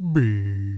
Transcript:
Bì.